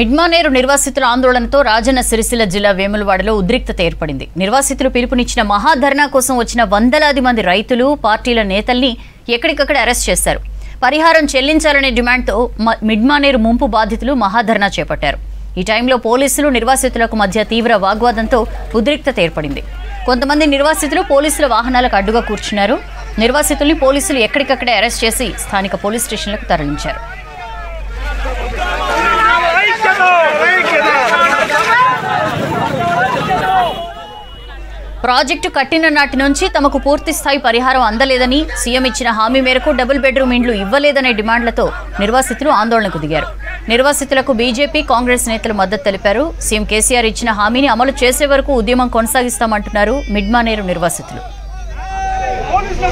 మిడ్మానేరు నిర్వాసితుల ఆందోళనతో రాజన్న సిరిసిల్ల జిల్లా వేములవాడలో ఉద్రిక్తత ఏర్పడింది. నిర్వాసితులు పిలుపునిచ్చిన మహాధర్నా కోసం వచ్చిన వందలాది మంది రైతులు పార్టీల నేతల్ని ఎక్కడికక్కడ అరెస్ట్ చేశారు. పరిహారం చెల్లించాలనే డిమాండ్తో మిడ్మానేరు ముంపు బాధితులు మహాధర్నా చేపట్టారు. ఈ టైంలో పోలీసులు నిర్వాసితులకు మధ్య తీవ్ర వాగ్వాదంతో ఉద్రిక్తత ఏర్పడింది. కొంతమంది నిర్వాసితులు పోలీసుల వాహనాలకు అడ్డుగా కూర్చున్నారు. నిర్వాసితుల్ని పోలీసులు ఎక్కడికక్కడే అరెస్ట్ చేసి స్థానిక పోలీస్ స్టేషన్లకు తరలించారు. ప్రాజెక్టు కట్టిన నాటి నుంచి తమకు పూర్తి స్థాయి పరిహారం అందలేదని సీఎం ఇచ్చిన హామీ మేరకు డబుల్ బెడ్రూమ్ ఇండ్లు ఇవ్వలేదనే డిమాండ్లతో నిర్వాసితులు ఆందోళనకు దిగారు. నిర్వాసితులకు బీజేపీ కాంగ్రెస్ నేతలు మద్దతు తెలిపారు. సీఎం కేసీఆర్ ఇచ్చిన హామీని అమలు చేసే వరకు ఉద్యమం కొనసాగిస్తామంటున్నారు మిడ్మానేరు నిర్వాసితులు. పోలీసుల